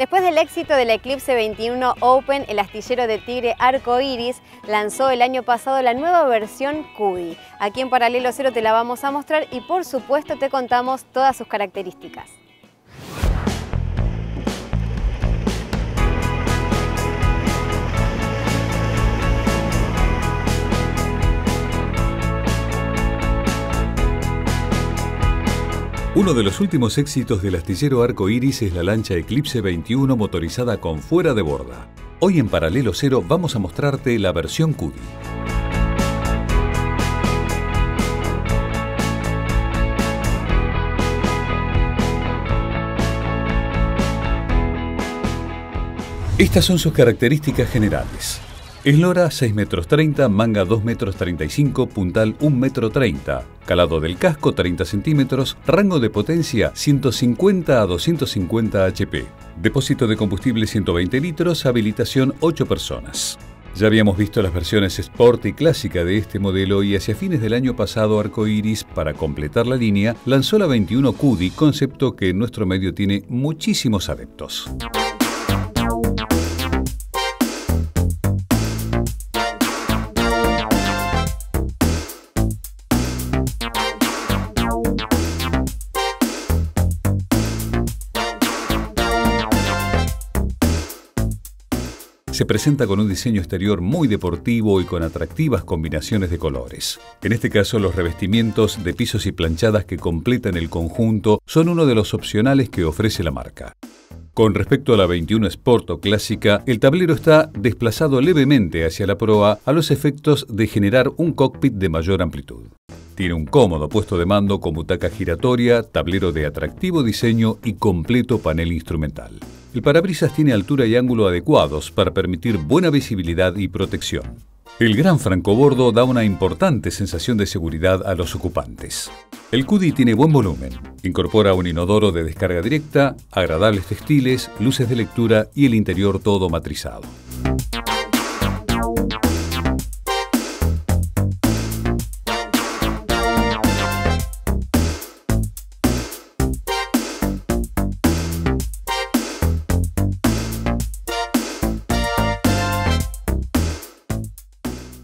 Después del éxito del Eclipse 21 Open, el astillero de Tigre Arco Iris lanzó el año pasado la nueva versión CUDI. Aquí en Paralelo Cero te la vamos a mostrar y por supuesto te contamos todas sus características. Uno de los últimos éxitos del astillero Arco Iris es la lancha Eclipse 21 motorizada con fuera de borda. Hoy en Paralelo Cero vamos a mostrarte la versión CUDI. Estas son sus características generales. Eslora 6 metros 30, manga 2 metros 35, puntal 1 metro 30, calado del casco 30 centímetros, rango de potencia 150 a 250 HP, depósito de combustible 120 litros, habilitación 8 personas. Ya habíamos visto las versiones Sport y clásica de este modelo y hacia fines del año pasado Arcoiris, para completar la línea, lanzó la 21 CUDI, concepto que en nuestro medio tiene muchísimos adeptos. Se presenta con un diseño exterior muy deportivo y con atractivas combinaciones de colores. En este caso, los revestimientos de pisos y planchadas que completan el conjunto son uno de los opcionales que ofrece la marca. Con respecto a la 21 Sport clásica, el tablero está desplazado levemente hacia la proa a los efectos de generar un cockpit de mayor amplitud. Tiene un cómodo puesto de mando con butaca giratoria, tablero de atractivo diseño y completo panel instrumental. El parabrisas tiene altura y ángulo adecuados para permitir buena visibilidad y protección. El gran francobordo da una importante sensación de seguridad a los ocupantes. El CUDI tiene buen volumen, incorpora un inodoro de descarga directa, agradables textiles, luces de lectura y el interior todo matrizado.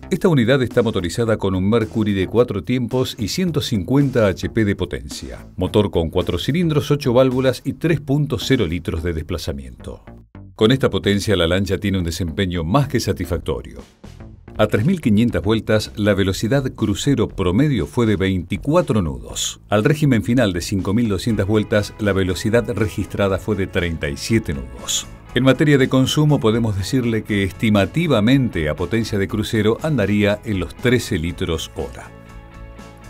Esta unidad está motorizada con un Mercury de 4 tiempos y 150 HP de potencia, motor con 4 cilindros, 8 válvulas y 3.0 litros de desplazamiento. Con esta potencia la lancha tiene un desempeño más que satisfactorio. A 3.500 vueltas, la velocidad crucero promedio fue de 24 nudos. Al régimen final de 5.200 vueltas, la velocidad registrada fue de 37 nudos. En materia de consumo podemos decirle que estimativamente a potencia de crucero andaría en los 13 litros hora.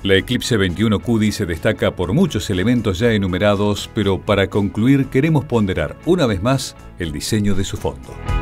La Eclipse 21 QD se destaca por muchos elementos ya enumerados, pero para concluir queremos ponderar una vez más el diseño de su fondo.